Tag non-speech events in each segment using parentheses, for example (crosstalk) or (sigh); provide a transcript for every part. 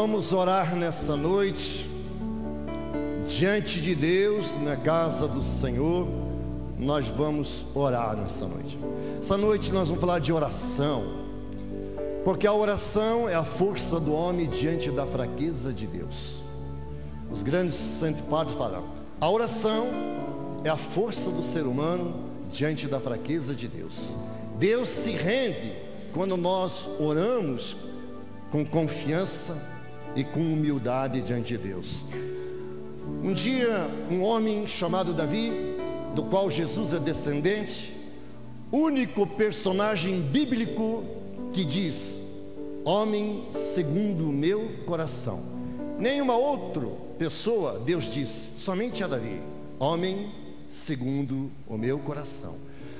Vamos orar nessa noite, diante de Deus, na casa do Senhor. Nós vamos orar nessa noite. Essa noite nós vamos falar de oração, porque a oração é a força do homem diante da fraqueza de Deus. Os grandes santos padres falam: a oração é a força do ser humano diante da fraqueza de Deus. Deus se rende quando nós oramos com confiança e com humildade diante de Deus. Um dia, um homem chamado Davi, do qual Jesus é descendente, único personagem bíblico que diz: Homem segundo o meu coração. Nenhuma outra pessoa Deus diz, somente a Davi: Homem segundo o meu coração.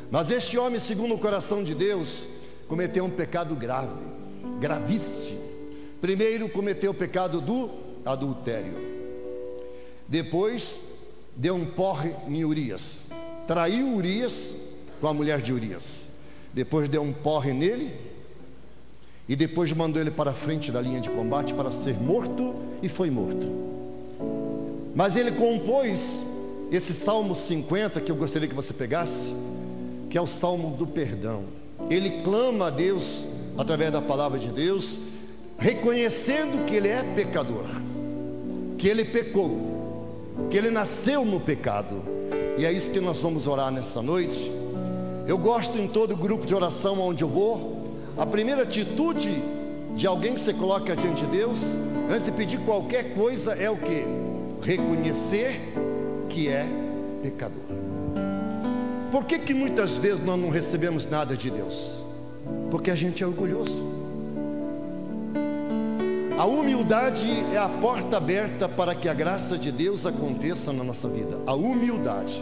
Mas este homem, segundo o coração de Deus, cometeu um pecado grave, gravíssimo. Primeiro, cometeu o pecado do adultério. Depois, deu um porre em Urias. Traiu Urias com a mulher de Urias. Depois, deu um porre nele. E depois mandou ele para a frente da linha de combate para ser morto e foi morto. Mas ele compôs esse Salmo 50 que eu gostaria que você pegasse, que é o Salmo do perdão. Ele clama a Deus através da palavra de Deus, reconhecendo que ele é pecador, que ele pecou, que ele nasceu no pecado. E é isso que nós vamos orar nessa noite. Eu gosto em todo grupo de oração onde eu vou, a primeira atitude de alguém que você coloca diante de Deus, antes de pedir qualquer coisa, é o que? Reconhecer que é pecador. Por que, que muitas vezes nós não recebemos nada de Deus? Porque a gente é orgulhoso. A humildade é a porta aberta para que a graça de Deus aconteça na nossa vida. A humildade.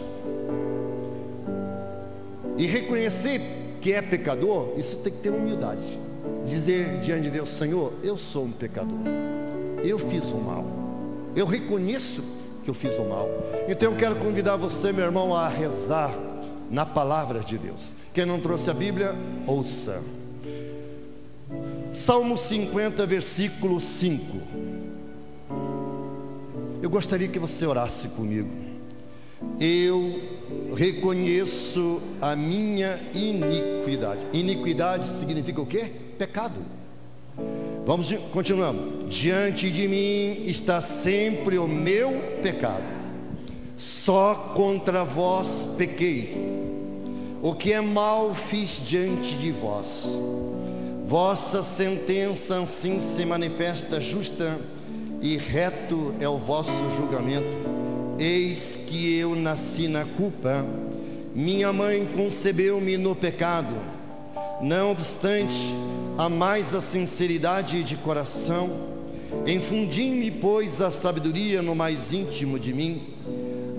E reconhecer que é pecador, isso tem que ter humildade. Dizer diante de Deus, Senhor, eu sou um pecador. Eu fiz o mal. Eu reconheço que eu fiz o mal. Então eu quero convidar você, meu irmão, a rezar na palavra de Deus. Quem não trouxe a Bíblia, ouça. Salmo 50, versículo 5. Eu gostaria que você orasse comigo. Eu reconheço a minha iniquidade. Iniquidade significa o quê? Pecado. Vamos, continuamos. Diante de mim está sempre o meu pecado. Só contra vós pequei. O que é mal fiz diante de vós. Vossa sentença assim se manifesta justa e reto é o vosso julgamento. Eis que eu nasci na culpa, minha mãe concebeu-me no pecado. Não obstante, há mais a sinceridade de coração, infundi-me, pois, a sabedoria no mais íntimo de mim,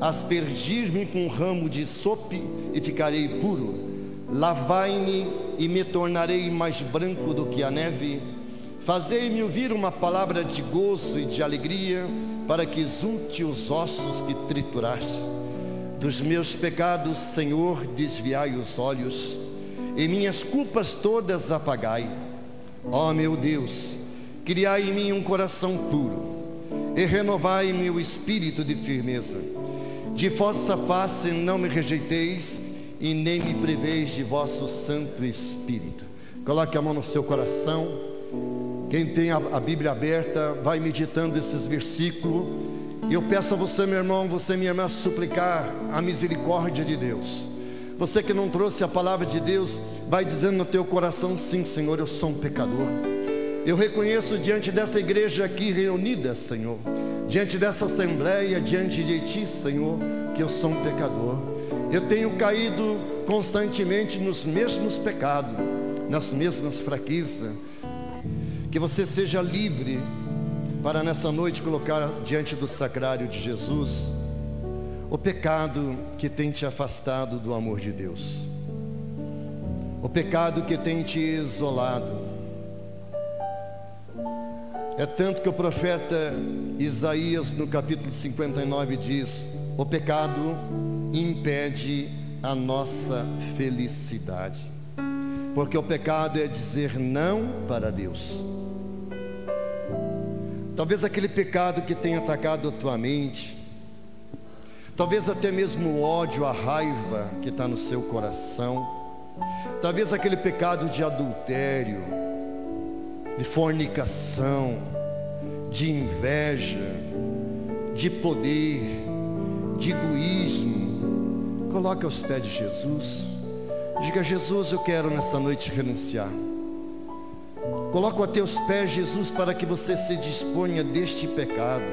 aspergir-me com um ramo de sope e ficarei puro, lavai-me e me tornarei mais branco do que a neve, fazei-me ouvir uma palavra de gozo e de alegria, para que exulte os ossos que trituraste. Dos meus pecados, Senhor, desviai os olhos, e minhas culpas todas apagai. Ó meu Deus, criai em mim um coração puro, e renovai-me o espírito de firmeza. De vossa face não me rejeiteis, e nem me preveis de vosso Santo Espírito. Coloque a mão no seu coração. Quem tem a, Bíblia aberta, vai meditando esses versículos. Eu peço a você, meu irmão, você, minha irmã, suplicar a misericórdia de Deus. Você que não trouxe a palavra de Deus, vai dizendo no teu coração: sim, Senhor, eu sou um pecador. Eu reconheço diante dessa igreja aqui reunida, Senhor, diante dessa assembleia, diante de Ti, Senhor, que eu sou um pecador. Eu tenho caído constantemente nos mesmos pecados, nas mesmas fraquezas. Que você seja livre para nessa noite colocar diante do sacrário de Jesus o pecado que tem te afastado do amor de Deus, o pecado que tem te isolado. É tanto que o profeta Isaías, no capítulo 59, diz: O pecado impede a nossa felicidade, porque o pecado é dizer não para Deus. Talvez aquele pecado que tenha atacado a tua mente, talvez até mesmo o ódio, a raiva que está no seu coração, talvez aquele pecado de adultério, de fornicação, de inveja, de poder, de egoísmo, coloque aos pés de Jesus. Diga, Jesus, eu quero nessa noite renunciar. Coloco a teus pés, Jesus, para que você se disponha deste pecado.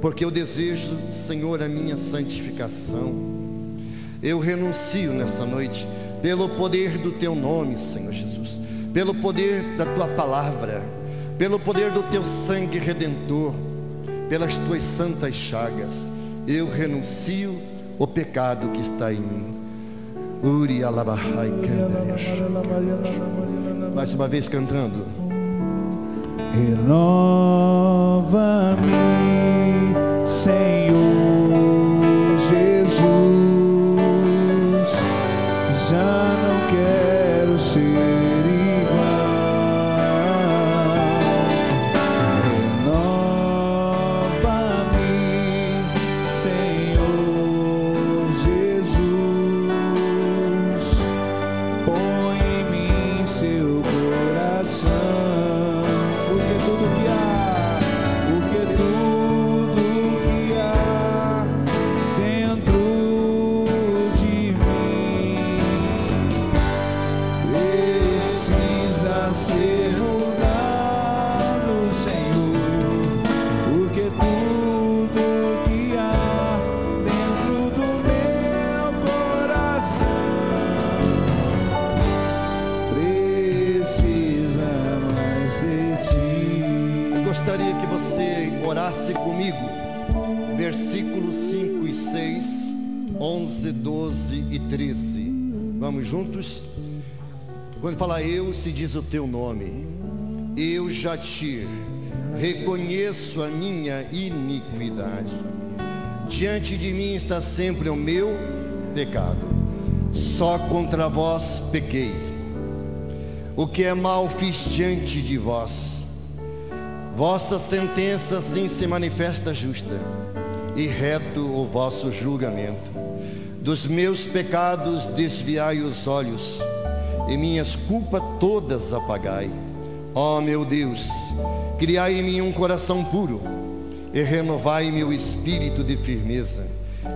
Porque eu desejo, Senhor, a minha santificação. Eu renuncio nessa noite, pelo poder do teu nome, Senhor Jesus, pelo poder da tua palavra, pelo poder do teu sangue redentor, pelas tuas santas chagas. Eu renuncio o pecado que está em mim. Mais uma vez cantando. Renova-me, orasse comigo. Versículos 5 e 6, 11, 12 e 13. Vamos juntos? Quando fala eu, se diz o teu nome. Eu já te reconheço a minha iniquidade. Diante de mim está sempre o meu pecado. Só contra vós pequei. O que é mal fiz diante de vós. Vossa sentença assim se manifesta justa, e reto o vosso julgamento. Dos meus pecados desviai os olhos, e minhas culpas todas apagai. Ó oh, meu Deus, criai em mim um coração puro e renovai meu espírito de firmeza.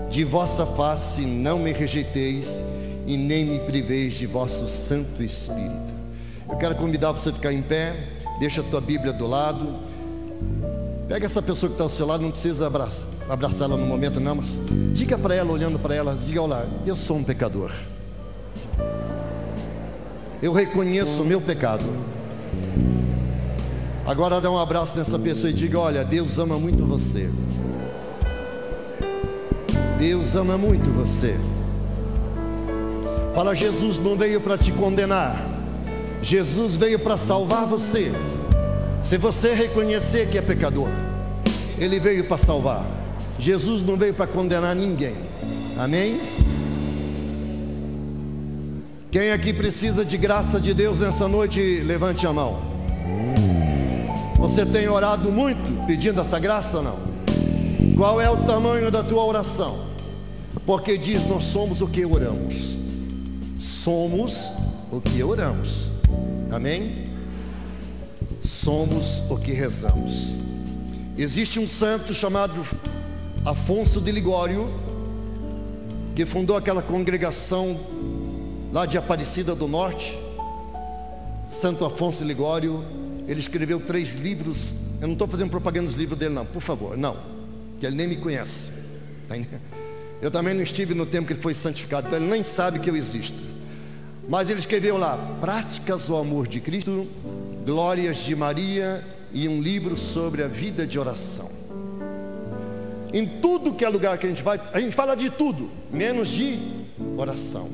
De vossa face não me rejeiteis e nem me priveis de vosso Santo Espírito. Eu quero convidar você a ficar em pé, deixa a tua Bíblia do lado. Pega essa pessoa que está ao seu lado, não precisa abraçar, abraçá-la no momento, não, mas diga para ela, olhando para ela, diga: Olá, eu sou um pecador. Eu reconheço o meu pecado. Agora dá um abraço nessa pessoa e diga: Olha, Deus ama muito você. Deus ama muito você. Fala, Jesus não veio para te condenar. Jesus veio para salvar você. Se você reconhecer que é pecador, Ele veio para salvar. Jesus não veio para condenar ninguém. Amém? Quem aqui precisa de graça de Deus nessa noite, levante a mão. Você tem orado muito pedindo essa graça ou não? Qual é o tamanho da tua oração? Porque diz: Nós somos o que oramos. Somos o que oramos. Amém? Somos o que rezamos. Existe um santo chamado Afonso de Ligório, que fundou aquela congregação lá de Aparecida do Norte. Santo Afonso de Ligório, ele escreveu três livros. Eu não estou fazendo propaganda dos livros dele, não, por favor, não, que ele nem me conhece. Tá eu também não estive no tempo que ele foi santificado, então ele nem sabe que eu existo. Mas ele escreveu lá: Práticas do Amor de Cristo, Glórias de Maria e um livro sobre a vida de oração. Em tudo que é lugar que a gente vai, a gente fala de tudo, menos de oração.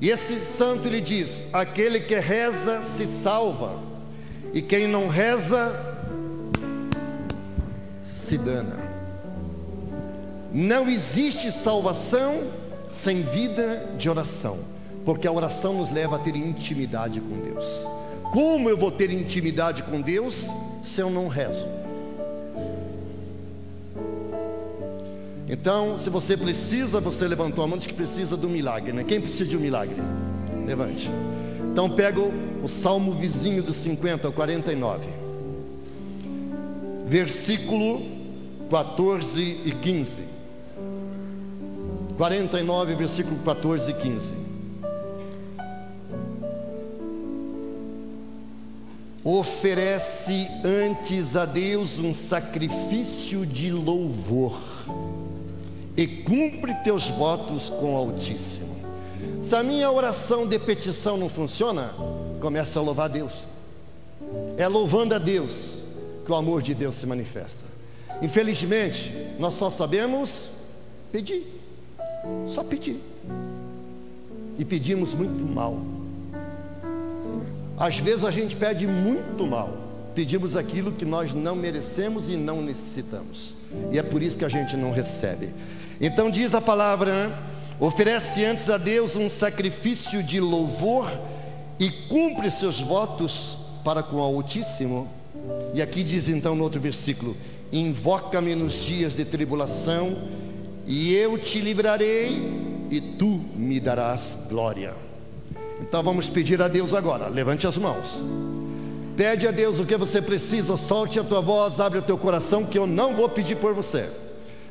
E esse santo ele diz: aquele que reza se salva, e quem não reza se dana. Não existe salvação sem vida de oração, porque a oração nos leva a ter intimidade com Deus. Como eu vou ter intimidade com Deus se eu não rezo? Então, se você precisa, você levantou a mão, diz que precisa do milagre, né? Quem precisa de um milagre? Levante. Então, pega o salmo vizinho dos 50 ao 49, versículo 14 e 15. 49, versículo 14 e 15. Oferece antes a Deus um sacrifício de louvor e cumpre teus votos com o Altíssimo. Se a minha oração de petição não funciona, começa a louvar a Deus. É louvando a Deus que o amor de Deus se manifesta. Infelizmente, nós só sabemos pedir, só pedir. E pedimos muito mal. Às vezes a gente pede muito mal, pedimos aquilo que nós não merecemos e não necessitamos, e é por isso que a gente não recebe. Então diz a palavra: oferece antes a Deus um sacrifício de louvor e cumpre seus votos para com o Altíssimo. E aqui diz então no outro versículo: invoca-me nos dias de tribulação, e eu te livrarei, e tu me darás glória. Então vamos pedir a Deus agora. Levante as mãos. Pede a Deus o que você precisa, solte a tua voz, abre o teu coração, que eu não vou pedir por você.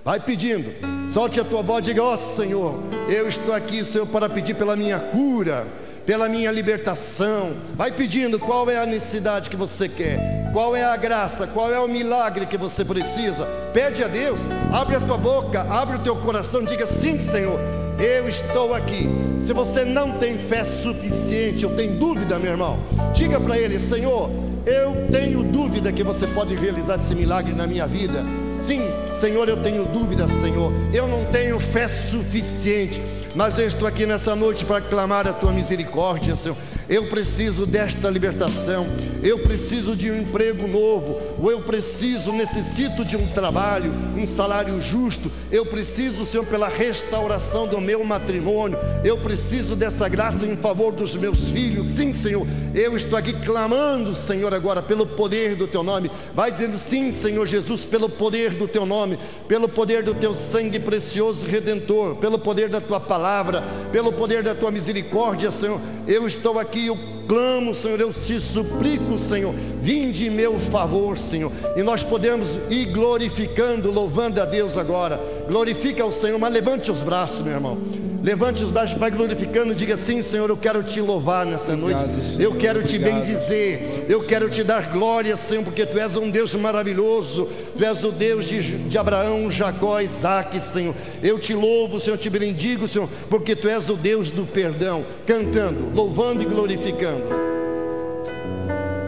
Vai pedindo, solte a tua voz, diga: Ó oh, Senhor, eu estou aqui, Senhor, para pedir pela minha cura, pela minha libertação. Vai pedindo qual é a necessidade que você quer, qual é a graça, qual é o milagre que você precisa. Pede a Deus, abre a tua boca, abre o teu coração, diga: Sim, Senhor, eu estou aqui. Se você não tem fé suficiente, eu tenho dúvida, meu irmão, diga para ele: Senhor, eu tenho dúvida que você pode realizar esse milagre na minha vida. Sim, Senhor, eu tenho dúvida, Senhor. Eu não tenho fé suficiente, mas eu estou aqui nessa noite para clamar a tua misericórdia, Senhor. Eu preciso desta libertação. Eu preciso de um emprego novo. Ou eu preciso, necessito de um trabalho, um salário justo. Eu preciso, Senhor, pela restauração do meu matrimônio. Eu preciso dessa graça em favor dos meus filhos. Sim, Senhor. Eu estou aqui clamando, Senhor, agora pelo poder do teu nome. Vai dizendo sim, Senhor Jesus, pelo poder do teu nome, pelo poder do teu sangue precioso redentor, pelo poder da tua palavra, pelo poder da tua misericórdia, Senhor. Eu estou aqui clamo, Senhor, eu te suplico, Senhor, vinde em meu favor, Senhor. E nós podemos ir glorificando, louvando a Deus agora. Glorifica ao Senhor, mas levante os braços, meu irmão. Levante os braços, vai glorificando, diga assim, Senhor, eu quero te louvar nessa noite. Eu quero te bendizer. Eu quero te dar glória, Senhor, porque tu és um Deus maravilhoso. Tu és o Deus de, de Abraão, Jacó, Isaac, Senhor. Eu te louvo, Senhor, te bendigo, Senhor, porque tu és o Deus do perdão. Cantando, louvando e glorificando.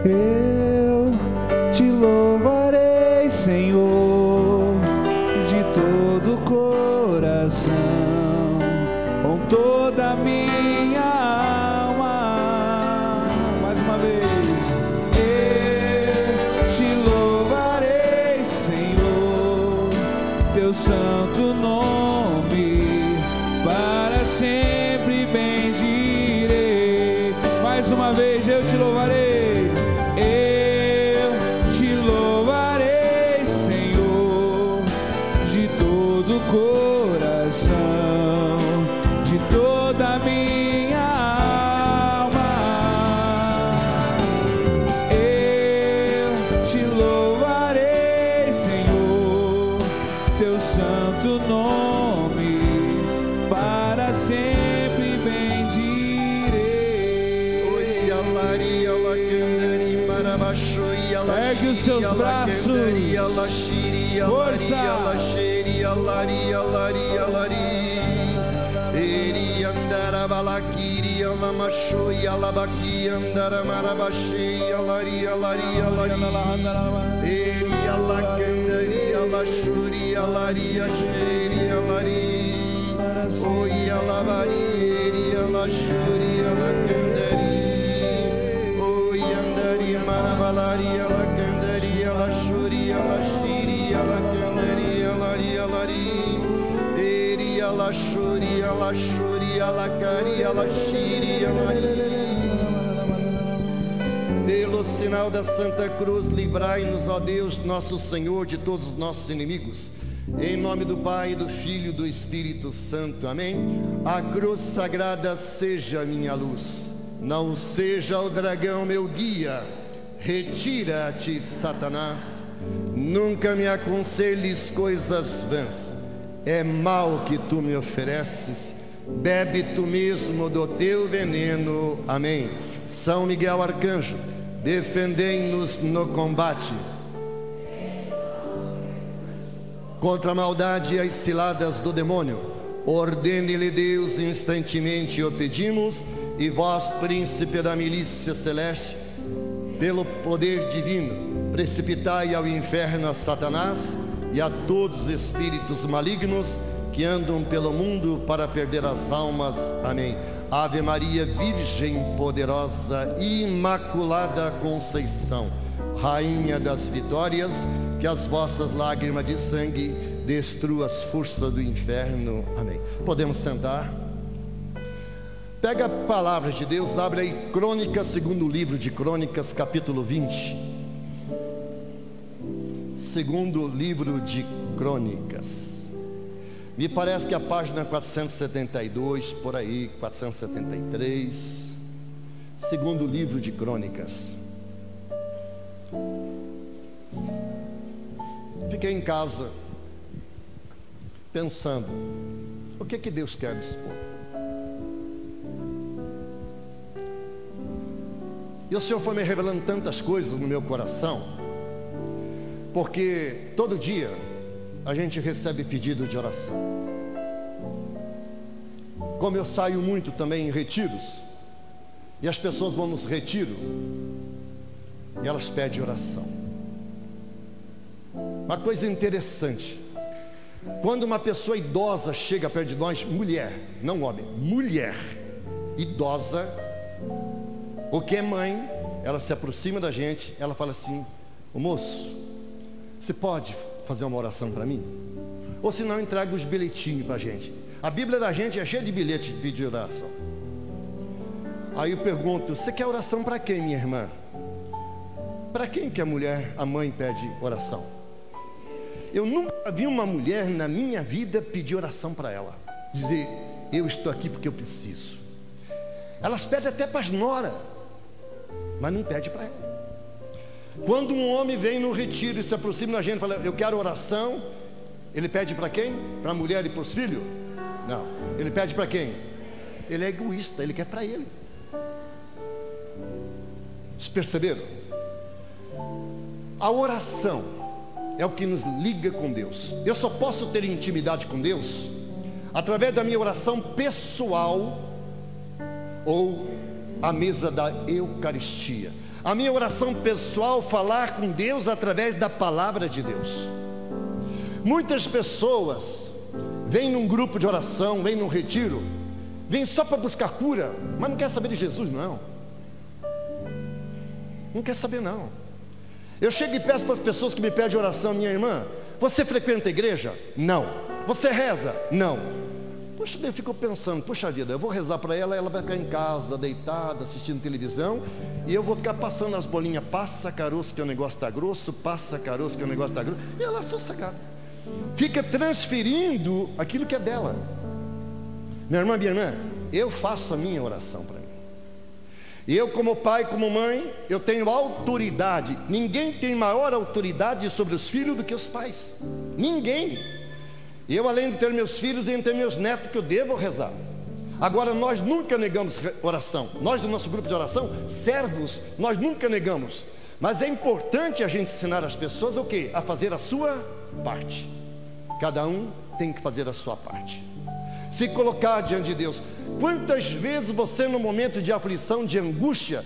Eu te louvarei, Senhor, toda andara balakiri, alamaxo, e alabaqui, andara marabaxi, alari, alari, alari. Eri alacandari, alaxuri, alari, axeri, alari. Oi, alabari, eri, alaxuri, alacandari. Oi, andari, marabalari, alacandari, alaxuri, alaxiri, alacandari, alari, alari. Eri, alaxuri, alaxuri, alacari, alaxiri, alari. Pelo sinal da Santa Cruz, livrai-nos, ó Deus, nosso Senhor, de todos os nossos inimigos. Em nome do Pai, do Filho e do Espírito Santo. Amém. A cruz sagrada seja minha luz. Não seja o dragão meu guia. Retira-te, Satanás. Nunca me aconselhes coisas vãs. É mal que tu me ofereces. Bebe tu mesmo do teu veneno. Amém. São Miguel Arcanjo, defendei-nos no combate contra a maldade e as ciladas do demônio. Ordene-lhe Deus instantemente, o pedimos, e vós, príncipe da milícia celeste, pelo poder divino, precipitai ao inferno a Satanás e a todos os espíritos malignos que andam pelo mundo para perder as almas. Amém. Ave Maria, Virgem poderosa, Imaculada Conceição, Rainha das vitórias, que as vossas lágrimas de sangue destruam as forças do inferno. Amém. Podemos sentar. Pega a palavra de Deus, abre aí Crônicas, segundo livro de Crônicas, capítulo 20. Segundo livro de Crônicas. Me parece que a página 472, por aí, 473. Segundo livro de Crônicas. Fiquei em casa pensando, o que que Deus quer desse povo? E o Senhor foi me revelando tantas coisas no meu coração, porque todo dia a gente recebe pedido de oração. Como eu saio muito também em retiros, e as pessoas vão nos retiro, e elas pedem oração. Uma coisa interessante, quando uma pessoa idosa chega perto de nós, mulher, não homem, mulher, idosa, o que é mãe, ela se aproxima da gente, ela fala assim: "O moço, você pode fazer uma oração para mim? Ou se não, entrega os bilhetinhos para a gente. A Bíblia da gente é cheia de bilhetes de pedir oração. Aí eu pergunto: você quer oração para quem, minha irmã? Para quem que a mulher, a mãe pede oração? Eu nunca vi uma mulher na minha vida pedir oração para ela, dizer: eu estou aqui porque eu preciso. Elas pedem até para as noras. mas não pede para ela. Quando um homem vem no retiro e se aproxima da gente e fala, eu quero oração, ele pede para quem? Para a mulher e para os filhos? Não. Ele pede para quem? Ele é egoísta, ele quer para ele. Vocês perceberam? A oração é o que nos liga com Deus. Eu só posso ter intimidade com Deus através da minha oração pessoal ou a mesa da Eucaristia. A minha oração pessoal falar com Deus através da palavra de Deus. Muitas pessoas vêm num grupo de oração, vêm num retiro, vêm só para buscar cura, mas não quer saber de Jesus não. Não quer saber não. Eu chego e peço para as pessoas que me pedem oração, minha irmã, você frequenta a igreja? Não. Você reza? Não. Puxa, eu fico pensando, puxa vida, eu vou rezar para ela, ela vai ficar em casa, deitada, assistindo televisão, e eu vou ficar passando as bolinhas, passa caroço que o negócio está grosso, passa caroço que o negócio está grosso, e ela é sossegada. Fica transferindo aquilo que é dela. Minha irmã, irmã, eu faço a minha oração para mim. Eu, como pai, como mãe, eu tenho autoridade. Ninguém tem maior autoridade sobre os filhos do que os pais. Ninguém. Eu, além de ter meus filhos, e ter meus netos que eu devo rezar. Agora, nós nunca negamos oração. Nós, do nosso grupo de oração, servos, nós nunca negamos. Mas é importante a gente ensinar as pessoas o que? A fazer a sua parte. Cada um tem que fazer a sua parte. Se colocar diante de Deus. Quantas vezes você, no momento de aflição, de angústia,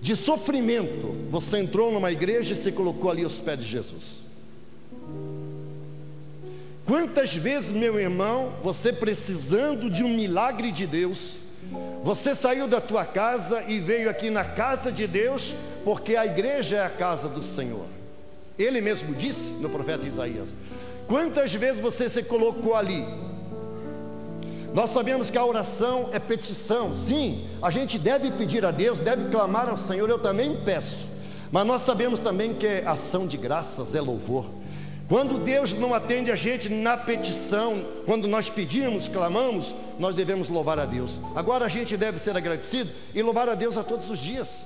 de sofrimento, você entrou numa igreja e se colocou ali aos pés de Jesus? Quantas vezes, meu irmão, você precisando de um milagre de Deus, você saiu da tua casa e veio aqui na casa de Deus, porque a igreja é a casa do Senhor. Ele mesmo disse no profeta Isaías: Quantas vezes você se colocou ali? Nós sabemos que a oração é petição, sim, a gente deve pedir a Deus, deve clamar ao Senhor, eu também peço, mas nós sabemos também que é ação de graças, é louvor. Quando Deus não atende a gente na petição, quando nós pedimos, clamamos, nós devemos louvar a Deus. Agora a gente deve ser agradecido e louvar a Deus a todos os dias.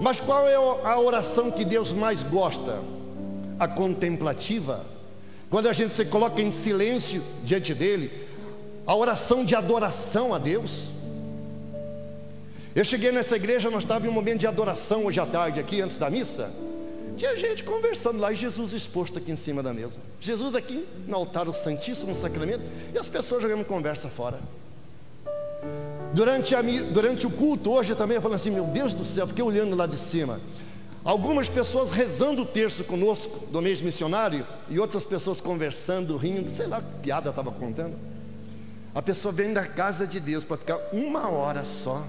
Mas qual é a oração que Deus mais gosta? A contemplativa. Quando a gente se coloca em silêncio diante dele, a oração de adoração a Deus. Eu cheguei nessa igreja, nós estávamos em um momento de adoração hoje à tarde, aqui antes da missa. Tinha gente conversando lá e Jesus exposto aqui em cima da mesa. Jesus aqui no altar do Santíssimo Sacramento e as pessoas jogando conversa fora. Durante, a, durante o culto hoje também eu falei assim, meu Deus do céu, fiquei olhando lá de cima. Algumas pessoas rezando o terço conosco do mês missionário e outras pessoas conversando, rindo, sei lá que piada estava contando. A pessoa vem da casa de Deus para ficar uma hora só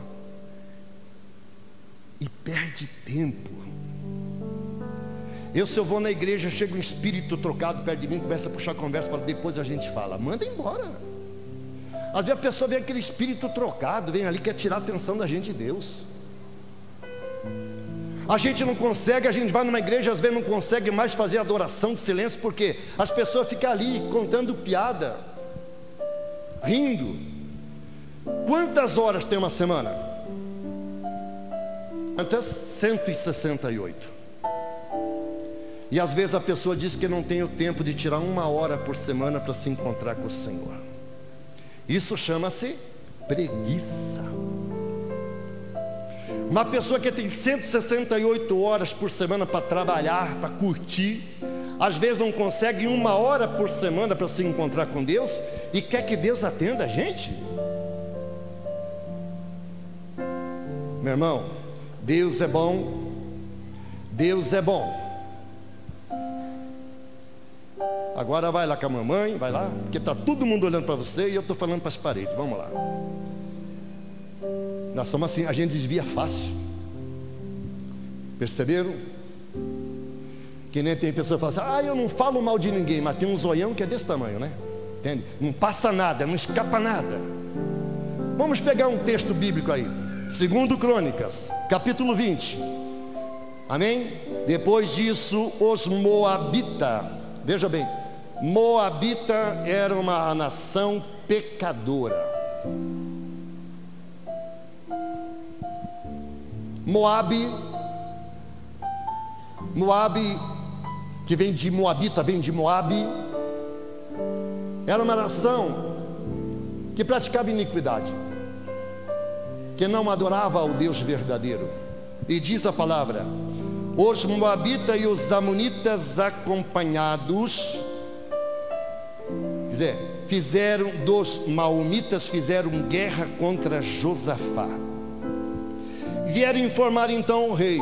e perde tempo eu, se eu vou na igreja, chega um espírito trocado perto de mim, começa a puxar a conversa, fala, depois a gente fala, manda embora. Às vezes a pessoa vem aquele espírito trocado, vem ali, quer tirar a atenção da gente de Deus. A gente não consegue, a gente vai numa igreja, às vezes não consegue mais fazer adoração de silêncio, porque as pessoas ficam ali contando piada, rindo. Quantas horas tem uma semana? Até 168. E às vezes a pessoa diz que não tem o tempo de tirar uma hora por semana para se encontrar com o Senhor. Isso chama-se preguiça. Uma pessoa que tem 168 horas por semana para trabalhar, para curtir, às vezes não consegue uma hora por semana para se encontrar com Deus e quer que Deus atenda a gente. Meu irmão, Deus é bom, Deus é bom. Agora vai lá com a mamãe, vai lá, porque está todo mundo olhando para você e eu estou falando para as paredes. Vamos lá. Nós somos assim, a gente desvia fácil. Perceberam? Que nem tem pessoa que fala assim, ah, eu não falo mal de ninguém, mas tem um zoião que é desse tamanho, né? Entende? Não passa nada, não escapa nada. Vamos pegar um texto bíblico aí. Segundo Crônicas, capítulo 20. Amém? Depois disso, os Moabita, veja bem, Moabita era uma nação pecadora. Moabe, Moabe, que vem de Moabita, vem de Moabe, era uma nação que praticava iniquidade, que não adorava ao Deus verdadeiro. E diz a palavra: os Moabitas e os Amonitas acompanhados, fizeram, dos Maomitas fizeram guerra contra Josafá. Vieram informar então o rei,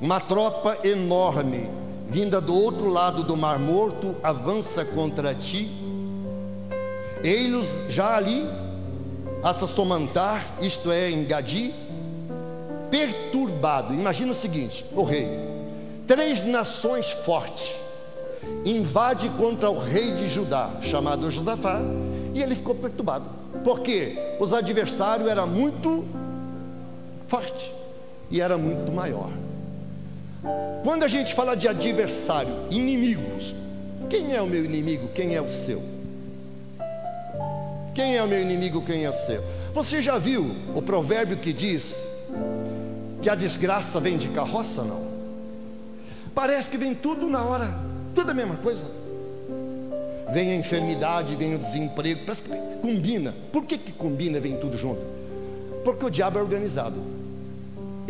uma tropa enorme, vinda do outro lado do Mar Morto, avança contra ti. Eles já ali, a Sassomantar, isto é, em Gadi, perturbado. Imagina o seguinte: o rei, três nações fortes, invade contra o rei de Judá, chamado Josafá, e ele ficou perturbado, porque os adversários eram muito fortes e era muito maior. Quando a gente fala de adversário, inimigos, quem é o meu inimigo? Quem é o seu? Quem é o meu inimigo? Quem é o seu? Você já viu o provérbio que diz que a desgraça vem de carroça? Não. Parece que vem tudo na hora, tudo a mesma coisa. Vem a enfermidade, vem o desemprego, parece que combina. Por que, que combina vem tudo junto? Porque o diabo é organizado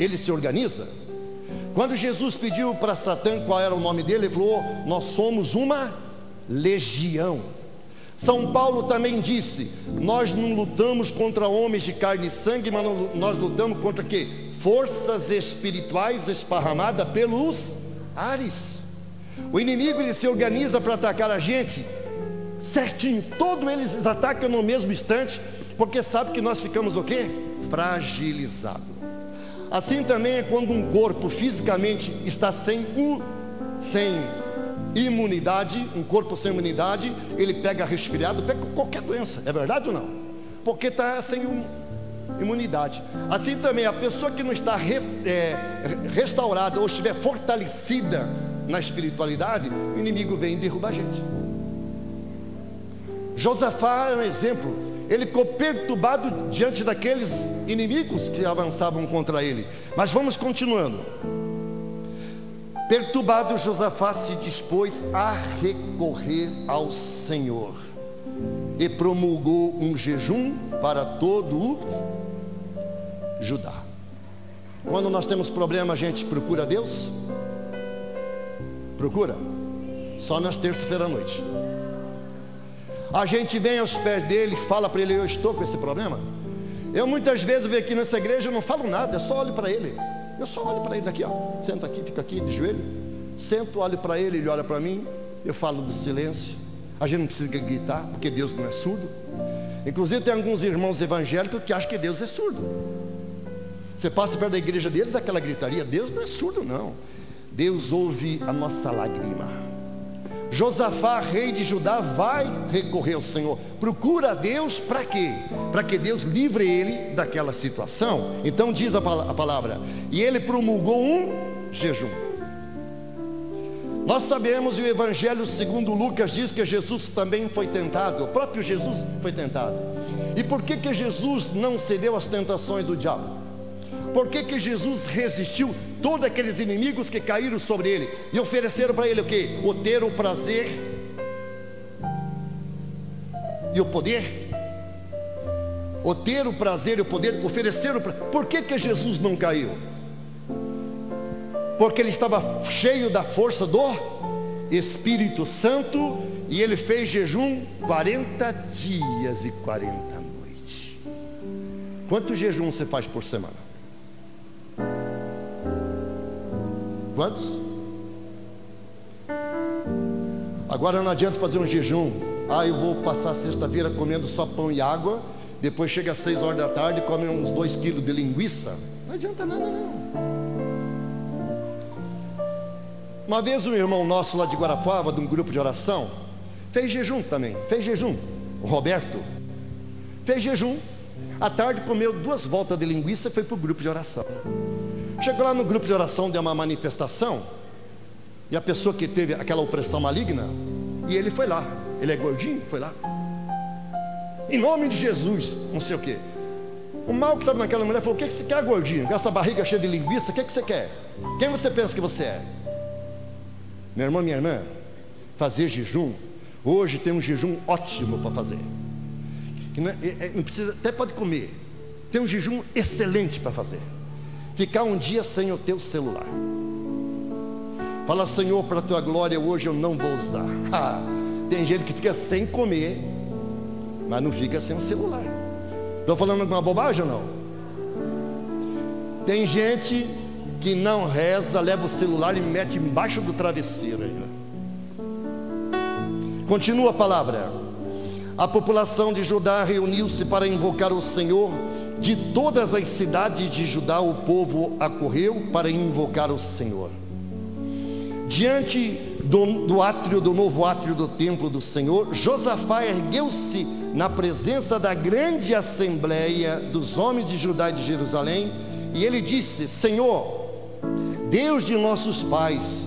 ele se organiza. Quando Jesus pediu para Satã qual era o nome dele, ele falou: Nós somos uma legião. São Paulo também disse: Nós não lutamos contra homens de carne e sangue, mas nós lutamos contra quê? Forças espirituais esparramadas pelos ares. O inimigo ele se organiza para atacar a gente certinho. Todos eles atacam no mesmo instante, porque sabe que nós ficamos o quê? Fragilizados. Assim também é quando um corpo fisicamente está sem, sem imunidade, um corpo sem imunidade, ele pega resfriado, pega qualquer doença, é verdade ou não? Porque está sem imunidade. Assim também, a pessoa que não está re, é, restaurada ou estiver fortalecida na espiritualidade, o inimigo vem e derruba a gente. Josafá é um exemplo ele ficou perturbado diante daqueles inimigos que avançavam contra ele. Mas vamos continuando. Perturbado, Josafá se dispôs a recorrer ao Senhor e promulgou um jejum para todo o Judá. Quando nós temos problema, a gente procura Deus? Procura? Só nas terça-feira à noite. A gente vem aos pés dele, fala para ele: Eu estou com esse problema. Eu muitas vezes venho aqui nessa igreja, eu não falo nada, eu só olho para ele. Eu só olho para ele daqui, ó. Sento aqui, fica aqui de joelho. Sento, olho para ele, ele olha para mim. Eu falo do silêncio. A gente não precisa gritar, porque Deus não é surdo. Inclusive tem alguns irmãos evangélicos que acham que Deus é surdo. Você passa perto da igreja deles, aquela gritaria, Deus não é surdo, não. Deus ouve a nossa lágrima. Josafá, rei de Judá, vai recorrer ao Senhor. Procura a Deus para quê? Para que Deus livre ele daquela situação. Então diz a palavra: e ele promulgou um jejum. Nós sabemos, e o Evangelho segundo Lucas diz que Jesus também foi tentado, o próprio Jesus foi tentado. E por que, que Jesus não cedeu às tentações do diabo? Por que, que Jesus resistiu todos aqueles inimigos que caíram sobre ele e ofereceram para ele o que? O ter o prazer e o poder? O ter o prazer e o poder, ofereceram para. Por que, que Jesus não caiu? Porque ele estava cheio da força do Espírito Santo e ele fez jejum 40 dias e 40 noites. Quanto jejum você faz por semana? Quantos? Agora não adianta fazer um jejum. Ah, eu vou passar sexta-feira comendo só pão e água. Depois chega às seis horas da tarde e come uns dois quilos de linguiça. Não adianta nada, não. Uma vez um irmão nosso lá de Guarapuava, de um grupo de oração, fez jejum também. Fez jejum. O Roberto fez jejum. À tarde comeu duas voltas de linguiça e foi para o grupo de oração. Chegou lá no grupo de oração, deu uma manifestação, e a pessoa que teve aquela opressão maligna, e ele foi lá, ele é gordinho, foi lá. Em nome de Jesus, não sei o que. O mal que estava naquela mulher falou: O que, que você quer, gordinho? Com essa barriga cheia de linguiça, o que, que você quer? Quem você pensa que você é? Meu irmão, minha irmã, fazer jejum, hoje tem um jejum ótimo para fazer. Que não, é, é, não precisa, até pode comer. Tem um jejum excelente para fazer. Ficar um dia sem o teu celular. Fala, Senhor, para a tua glória, hoje eu não vou usar. (laughs) Ah, tem gente que fica sem comer, mas não fica sem o celular. Estou falando alguma bobagem ou não? Tem gente que não reza, leva o celular e mete embaixo do travesseiro. Continua a palavra. A população de Judá reuniu-se para invocar o Senhor. De todas as cidades de Judá, o povo acorreu para invocar o Senhor. Diante do, do átrio, do novo átrio do templo do Senhor, Josafá ergueu-se na presença da grande assembleia dos homens de Judá e de Jerusalém, e ele disse: Senhor, Deus de nossos pais,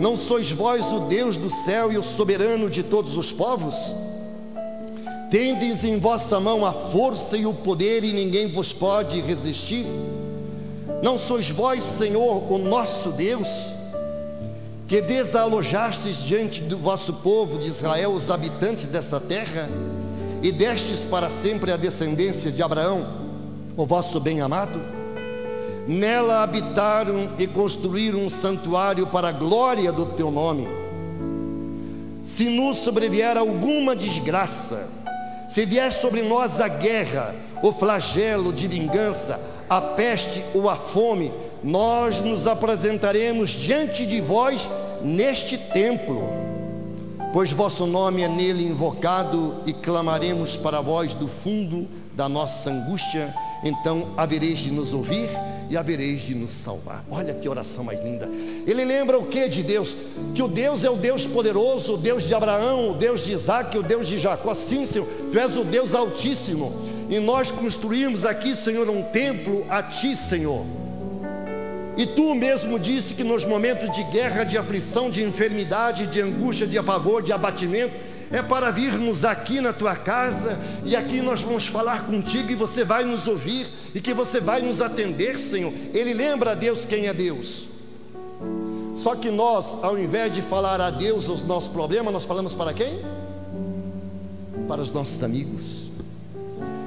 não sois vós o Deus do céu e o soberano de todos os povos? Tendes em vossa mão a força e o poder, e ninguém vos pode resistir? Não sois vós, Senhor, o nosso Deus? que desalojastes diante do vosso povo de Israel os habitantes desta terra, e destes para sempre a descendência de Abraão, o vosso bem-amado? Nela habitaram e construíram um santuário para a glória do teu nome. Se nos sobrevier alguma desgraça, se vier sobre nós a guerra, o flagelo de vingança, a peste ou a fome, nós nos apresentaremos diante de vós neste templo, pois vosso nome é nele invocado e clamaremos para vós do fundo da nossa angústia, então havereis de nos ouvir e havereis de nos salvar. Olha que oração mais linda. Ele lembra o que de Deus? Que o Deus é o Deus poderoso, o Deus de Abraão, o Deus de Isaac, o Deus de Jacó. Sim, Senhor, Tu és o Deus Altíssimo. E nós construímos aqui, Senhor, um templo a Ti, Senhor. E tu mesmo disse que nos momentos de guerra, de aflição, de enfermidade, de angústia, de apavor, de abatimento, é para virmos aqui na tua casa e aqui nós vamos falar contigo e você vai nos ouvir e que você vai nos atender, Senhor. Ele lembra a Deus quem é Deus. Só que nós, ao invés de falar a Deus os nossos problemas, nós falamos para quem? Para os nossos amigos,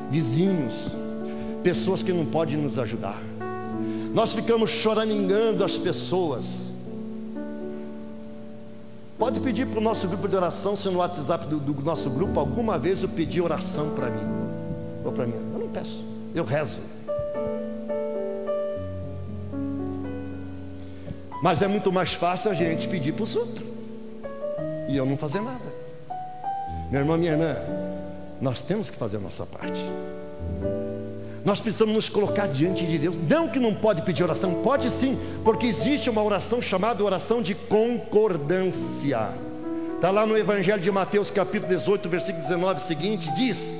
vizinhos, pessoas que não podem nos ajudar. Nós ficamos choramingando as pessoas. Pode pedir para o nosso grupo de oração, se no WhatsApp do, do nosso grupo alguma vez eu pedi oração para mim. Ou para mim. Eu não peço, eu rezo. Mas é muito mais fácil a gente pedir para os outros. E eu não fazer nada. Meu irmão, minha irmã, nós temos que fazer a nossa parte. Nós precisamos nos colocar diante de Deus. Não que não pode pedir oração, pode sim, porque existe uma oração chamada oração de concordância. Está lá no Evangelho de Mateus, capítulo 18, versículo 19 seguinte, diz: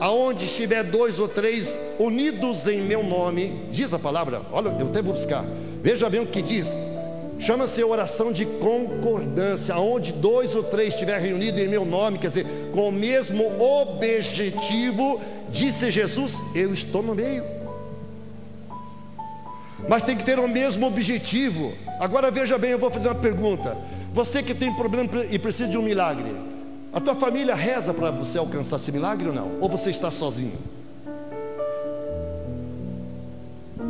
Aonde estiver dois ou três unidos em meu nome, diz a palavra, olha, eu até vou buscar, veja bem o que diz, chama-se oração de concordância, aonde dois ou três estiverem reunidos em meu nome, quer dizer, com o mesmo objetivo Disse Jesus: Eu estou no meio. Mas tem que ter o mesmo objetivo. Agora veja bem, eu vou fazer uma pergunta. Você que tem problema e precisa de um milagre, a tua família reza para você alcançar esse milagre ou não? Ou você está sozinho?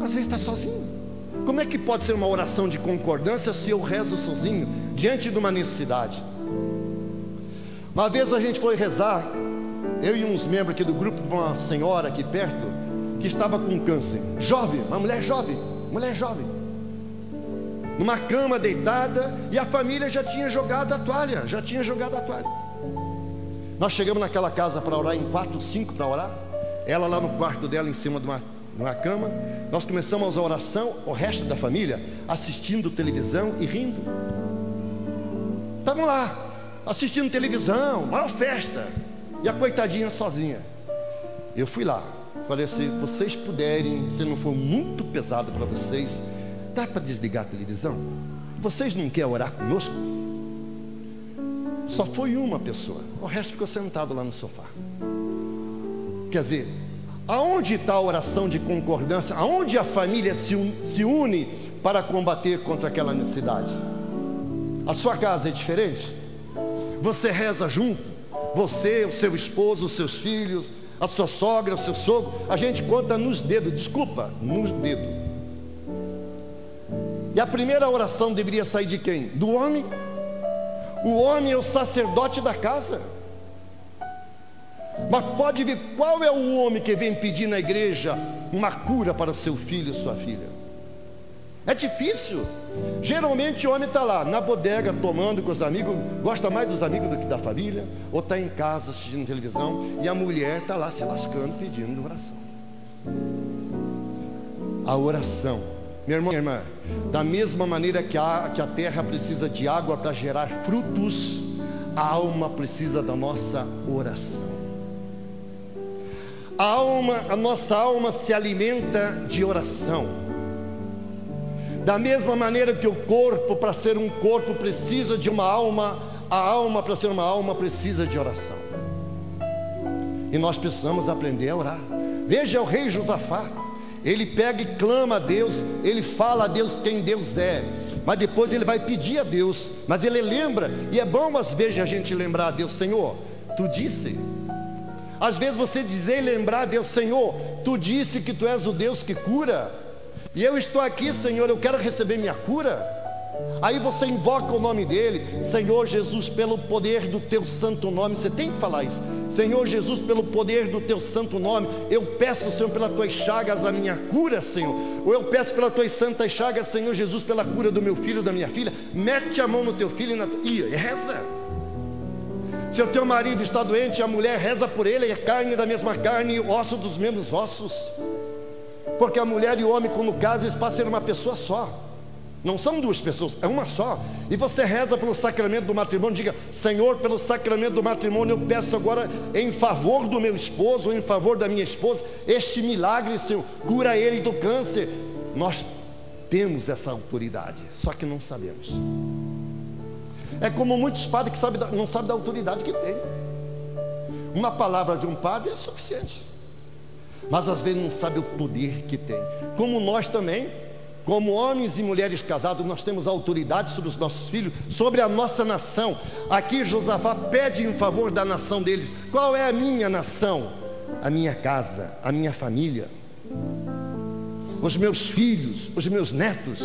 Às vezes está sozinho. Como é que pode ser uma oração de concordância se eu rezo sozinho, diante de uma necessidade? Uma vez a gente foi rezar eu e uns membros aqui do grupo, uma senhora aqui perto, que estava com câncer, jovem, uma mulher jovem, mulher jovem, numa cama deitada, e a família já tinha jogado a toalha, já tinha jogado a toalha. Nós chegamos naquela casa para orar, em quatro, cinco para orar, ela lá no quarto dela, em cima de uma, uma cama, nós começamos a oração, o resto da família assistindo televisão e rindo. Estavam lá, assistindo televisão, maior festa. E a coitadinha sozinha. Eu fui lá. Falei assim: vocês puderem, se não for muito pesado para vocês, dá para desligar a televisão? Vocês não querem orar conosco? Só foi uma pessoa. O resto ficou sentado lá no sofá. Quer dizer, Aonde está a oração de concordância? Aonde a família se, un, se une para combater contra aquela necessidade? A sua casa é diferente? Você reza junto? Você, o seu esposo, os seus filhos, a sua sogra, o seu sogro, a gente conta nos dedos, desculpa, nos dedos. E a primeira oração deveria sair de quem? Do homem. O homem é o sacerdote da casa. Mas pode ver qual é o homem que vem pedir na igreja uma cura para seu filho e sua filha. É difícil. Geralmente o homem está lá na bodega tomando com os amigos, gosta mais dos amigos do que da família, ou está em casa assistindo televisão, e a mulher está lá se lascando pedindo oração. A oração, meu irmão, minha irmã, da mesma maneira que a, que a terra precisa de água para gerar frutos, a alma precisa da nossa oração. A alma, a nossa alma se alimenta de oração. Da mesma maneira que o corpo, para ser um corpo, precisa de uma alma, a alma, para ser uma alma, precisa de oração. E nós precisamos aprender a orar. Veja o rei Josafá. Ele pega e clama a Deus, ele fala a Deus quem Deus é. Mas depois ele vai pedir a Deus. Mas ele lembra, e é bom às vezes a gente lembrar a Deus, Senhor, tu disse às vezes você dizer e lembrar, Deus, Senhor, tu disse que tu és o Deus que cura, e eu estou aqui, Senhor, eu quero receber minha cura. Aí você invoca o nome dele, Senhor Jesus, pelo poder do teu santo nome. Você tem que falar isso. Senhor Jesus, pelo poder do teu santo nome, eu peço, Senhor, pelas tuas chagas a minha cura, Senhor. Ou eu peço pelas tuas santas chagas, Senhor Jesus, pela cura do meu filho, da minha filha. Mete a mão no teu filho e na tua. Ih, reza. Se o teu marido está doente, a mulher reza por ele, é carne da mesma carne, osso dos mesmos ossos. Porque a mulher e o homem, quando casam, eles passam a ser uma pessoa só. Não são duas pessoas, é uma só. E você reza pelo sacramento do matrimônio, diga: Senhor, pelo sacramento do matrimônio, eu peço agora em favor do meu esposo, em favor da minha esposa, este milagre, Senhor, cura ele do câncer. Nós temos essa autoridade, só que não sabemos. É como muitos padres que sabe, não sabem da autoridade que tem. Uma palavra de um padre é suficiente. Mas às vezes não sabe o poder que tem. Como nós também, como homens e mulheres casados, nós temos autoridade sobre os nossos filhos, sobre a nossa nação. Aqui Josafá pede em favor da nação deles. Qual é a minha nação? A minha casa, a minha família, os meus filhos, os meus netos.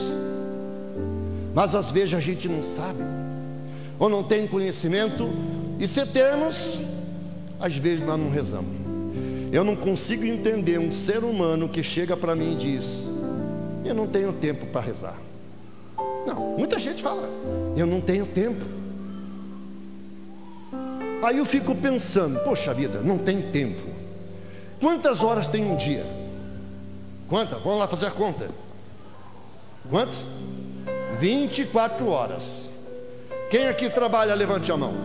Mas às vezes a gente não sabe ou não tem conhecimento, e se temos, às vezes nós não rezamos. Eu não consigo entender um ser humano que chega para mim e diz: Eu não tenho tempo para rezar. Não, muita gente fala: Eu não tenho tempo. Aí eu fico pensando: Poxa vida, não tem tempo. Quantas horas tem um dia? Quantas? Vamos lá fazer a conta. Quantas? 24 horas. Quem aqui trabalha, levante a mão.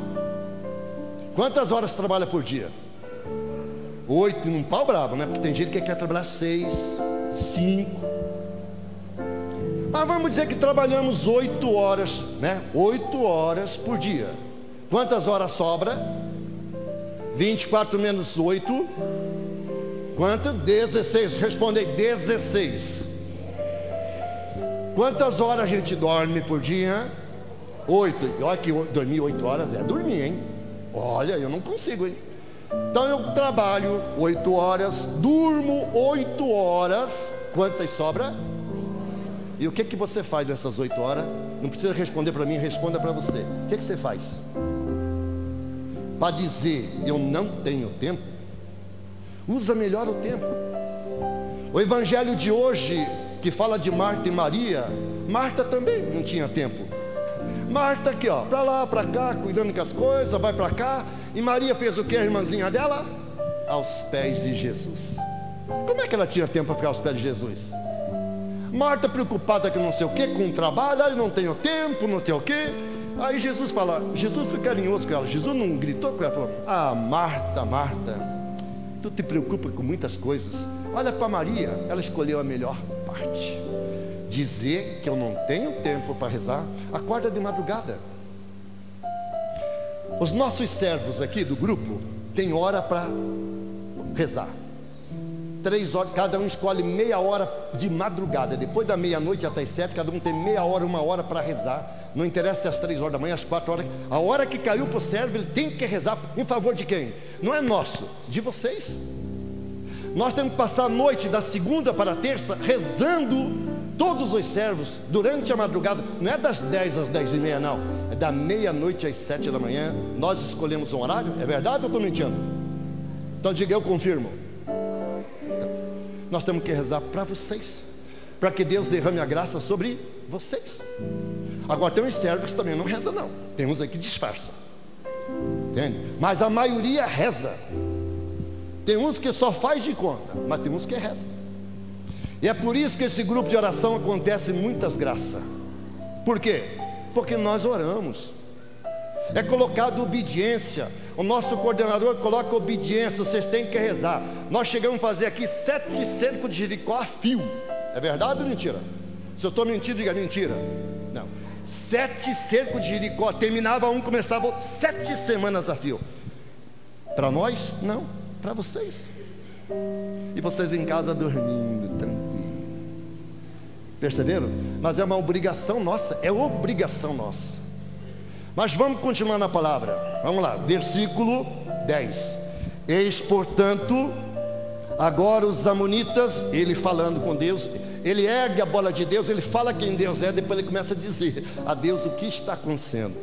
Quantas horas trabalha por dia? Oito, num pau bravo, né? Porque tem gente que quer trabalhar seis, cinco. Mas vamos dizer que trabalhamos oito horas, né? Oito horas por dia. Quantas horas sobra? 24 menos 8. Quanto? 16. Respondei, 16. Quantas horas a gente dorme por dia? Oito, olha que dormir oito horas é dormir, hein? Olha, eu não consigo, hein? Então eu trabalho oito horas, durmo oito horas, quantas sobra? E o que que você faz nessas oito horas? Não precisa responder para mim, responda para você. O que que você faz? Para dizer eu não tenho tempo, usa melhor o tempo. O evangelho de hoje, que fala de Marta e Maria, Marta também não tinha tempo. Marta aqui, ó, para lá, para cá, cuidando com as coisas, vai para cá. E Maria fez o que, a irmãzinha dela? Aos pés de Jesus. Como é que ela tinha tempo para ficar aos pés de Jesus? Marta preocupada com não sei o que, com o trabalho, aí não tenho tempo, não tenho o que. Aí Jesus fala, Jesus foi carinhoso com ela. Jesus não gritou com ela, falou: Ah, Marta, Marta, tu te preocupa com muitas coisas. Olha para Maria, ela escolheu a melhor parte dizer que eu não tenho tempo para rezar, acorda de madrugada. Os nossos servos aqui do grupo têm hora para rezar. três horas, cada um escolhe meia hora de madrugada. Depois da meia-noite até as sete, cada um tem meia hora, uma hora para rezar. Não interessa se é às três horas da manhã, às quatro horas. A hora que caiu para o servo, ele tem que rezar em favor de quem? Não é nosso, de vocês. Nós temos que passar a noite da segunda para a terça rezando todos os servos durante a madrugada. Não é das dez às dez e meia, não. É da meia-noite às sete da manhã. Nós escolhemos um horário. É verdade ou estou mentindo? Então diga, eu confirmo. Nós temos que rezar para vocês, para que Deus derrame a graça sobre vocês. Agora tem uns servos que também não rezam, não. Tem uns aí que disfarçam. Entende? Mas a maioria reza. Tem uns que só faz de conta, mas tem uns que reza. E é por isso que esse grupo de oração acontece muitas graças. Por quê? Porque nós oramos. É colocado obediência. O nosso coordenador coloca obediência, vocês têm que rezar. Nós chegamos a fazer aqui sete cercos de Jericó a fio. É verdade ou mentira? Se eu estou mentindo, diga mentira. Não. Sete cercos de Jericó. Terminava um, começava sete semanas a fio. Para nós, não. Para vocês. E vocês em casa dormindo, tranquilo. Perceberam? Mas é uma obrigação nossa. É obrigação nossa. Mas vamos continuar na palavra. Vamos lá, versículo 10. Eis, portanto, agora os amonitas, ele falando com Deus, ele ergue a bola de Deus, ele fala quem Deus é, depois ele começa a dizer a Deus o que está acontecendo.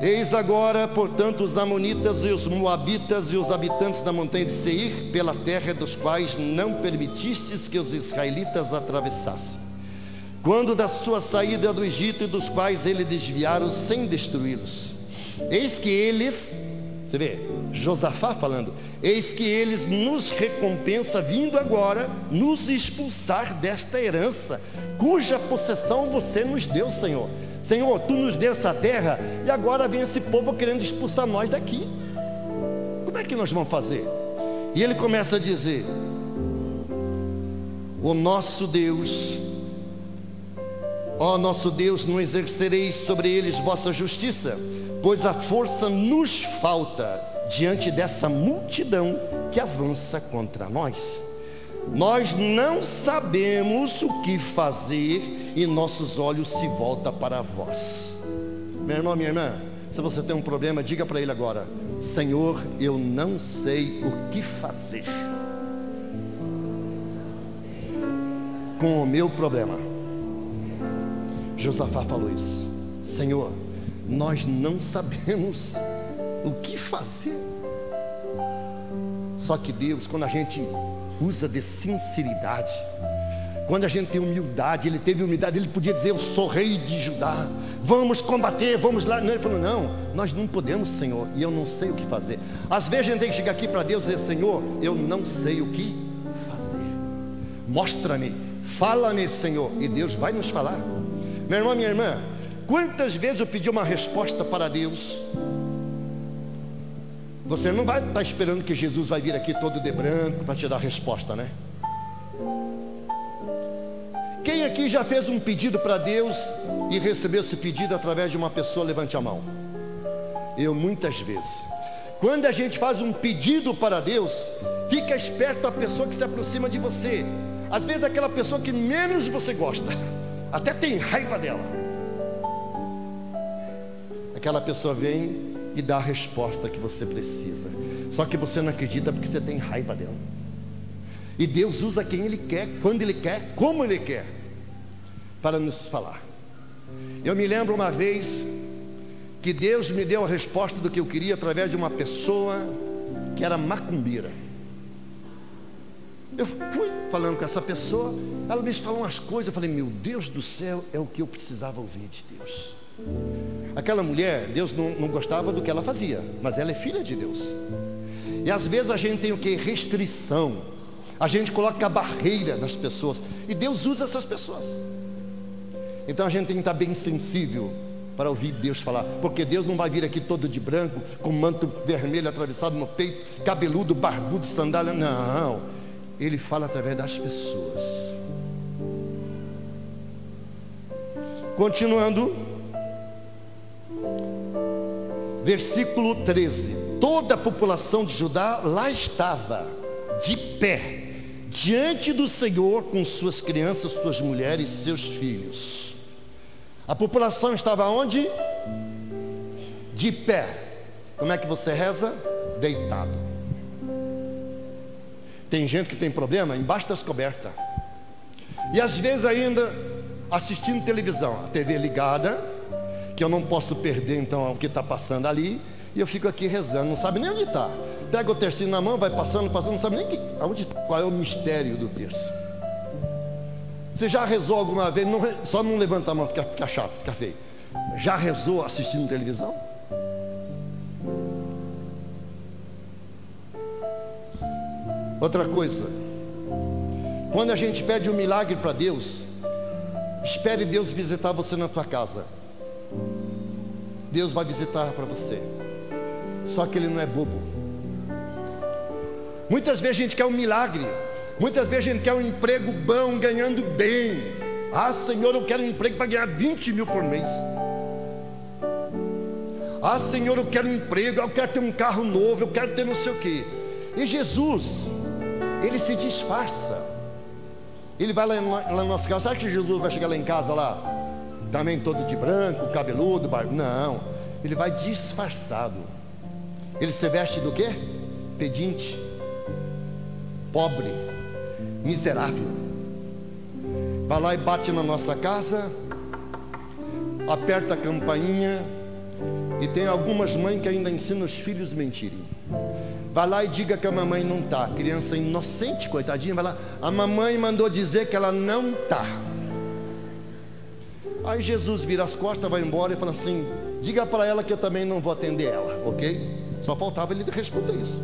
Eis agora, portanto, os amonitas e os moabitas e os habitantes da montanha de Seir, pela terra dos quais não permitistes que os israelitas atravessassem quando da sua saída do Egito, dos quais ele desviaram sem destruí-los. Eis que eles, você vê, Josafá falando, eis que eles nos recompensa vindo agora nos expulsar desta herança, cuja possessão você nos deu, Senhor. Senhor, tu nos deu essa terra e agora vem esse povo querendo expulsar nós daqui. Como é que nós vamos fazer? E ele começa a dizer: O nosso Deus Ó nosso Deus, não exercereis sobre eles vossa justiça, pois a força nos falta diante dessa multidão que avança contra nós. Nós não sabemos o que fazer e nossos olhos se voltam para vós. Meu irmão, minha irmã, se você tem um problema, diga para ele agora: Senhor, eu não sei o que fazer com o meu problema. Josafá falou isso. Senhor, nós não sabemos o que fazer. Só que Deus, quando a gente usa de sinceridade, quando a gente tem humildade, ele teve humildade, ele podia dizer: Eu sou rei de Judá, vamos combater, vamos lá. Não, ele falou: Não, nós não podemos, Senhor, e eu não sei o que fazer. Às vezes a gente tem que chegar aqui para Deus e dizer: Senhor, eu não sei o que fazer, mostra-me, fala-me, Senhor, e Deus vai nos falar. Meu irmão, minha irmã, quantas vezes eu pedi uma resposta para Deus? Você não vai estar esperando que Jesus vai vir aqui todo de branco para te dar resposta, né? Quem aqui já fez um pedido para Deus e recebeu esse pedido através de uma pessoa? Levante a mão. Eu muitas vezes. Quando a gente faz um pedido para Deus, fica esperto a pessoa que se aproxima de você. Às vezes aquela pessoa que menos você gosta até tem raiva dela. Aquela pessoa vem e dá a resposta que você precisa. Só que você não acredita porque você tem raiva dela. E Deus usa quem Ele quer, quando Ele quer, como Ele quer, para nos falar. Eu me lembro uma vez que Deus me deu a resposta do que eu queria através de uma pessoa que era macumbeira. Eu fui falando com essa pessoa, ela me falou umas coisas, eu falei, meu Deus do céu, é o que eu precisava ouvir de Deus. Aquela mulher, Deus não, não gostava do que ela fazia, mas ela é filha de Deus. E às vezes a gente tem o que? Restrição. A gente coloca barreira nas pessoas. E Deus usa essas pessoas. Então a gente tem que estar bem sensível para ouvir Deus falar. Porque Deus não vai vir aqui todo de branco, com manto vermelho atravessado no peito, cabeludo, barbudo, sandália. Não. Ele fala através das pessoas. Continuando, versículo 13: Toda a população de Judá lá estava, de pé, diante do Senhor com suas crianças, suas mulheres, seus filhos. A população estava onde? De pé. Como é que você reza? Deitado. Tem gente que tem problema embaixo das cobertas. E às vezes ainda assistindo televisão, a TV ligada, que eu não posso perder então o que está passando ali, e eu fico aqui rezando, não sabe nem onde está. Pega o tercinho na mão, vai passando, passando, não sabe nem que, aonde, qual é o mistério do terço. Você já rezou alguma vez? Não, só não levanta a mão, fica, fica chato, fica feio. Já rezou assistindo televisão? Outra coisa, quando a gente pede um milagre para Deus, espere Deus visitar você na tua casa. Deus vai visitar para você. Só que Ele não é bobo. Muitas vezes a gente quer um milagre, muitas vezes a gente quer um emprego bom, ganhando bem. Ah, Senhor, eu quero um emprego para ganhar 20 mil por mês. Ah, Senhor, eu quero um emprego, eu quero ter um carro novo, eu quero ter não sei o quê. E Jesus, ele se disfarça. Ele vai lá, lá na nossa casa. Sabe que Jesus vai chegar lá em casa lá? Também todo de branco, cabeludo, barba. Não. Ele vai disfarçado. Ele se veste do quê? Pedinte. Pobre. Miserável. Vai lá e bate na nossa casa. Aperta a campainha. E tem algumas mães que ainda ensinam os filhos mentirem. Vai lá e diga que a mamãe não está. Criança inocente, coitadinha, vai lá. A mamãe mandou dizer que ela não está. Aí Jesus vira as costas, vai embora e fala assim: diga para ela que eu também não vou atender ela, ok? Só faltava ele responder isso.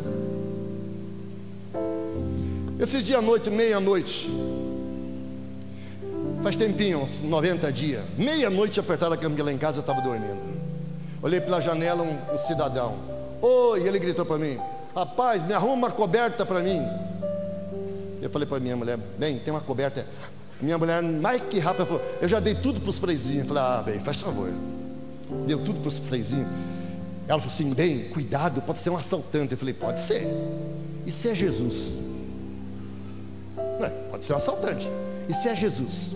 Esses dias à noite, meia-noite, faz tempinho, uns 90 dias, meia-noite apertada a cama lá em casa, eu estava dormindo. Olhei pela janela um, um cidadão. Oi, ele gritou para mim: Rapaz, me arruma uma coberta para mim. Eu falei para minha mulher: Bem, tem uma coberta. Minha mulher, mais que rápido, falou: Eu já dei tudo para os freizinhos. Eu falei: Ah, bem, faz favor. Deu tudo para os freizinhos. Ela falou assim: Bem, cuidado, pode ser um assaltante. Eu falei: Pode ser. E se é Jesus? Não, pode ser um assaltante. E se é Jesus?